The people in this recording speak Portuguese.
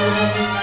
Música